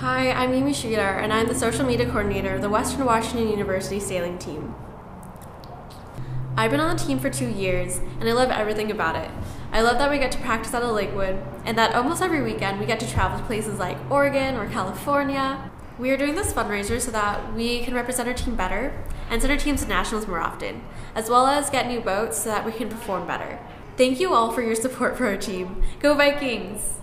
Hi, I'm Mimi Sridhar, and I'm the social media coordinator of the Western Washington University sailing team. I've been on the team for two years, and I love everything about it. I love that we get to practice out of Lakewood, and that almost every weekend we get to travel to places like Oregon or California. We are doing this fundraiser so that we can represent our team better and send our teams to nationals more often, as well as get new boats so that we can perform better. Thank you all for your support for our team. Go Vikings!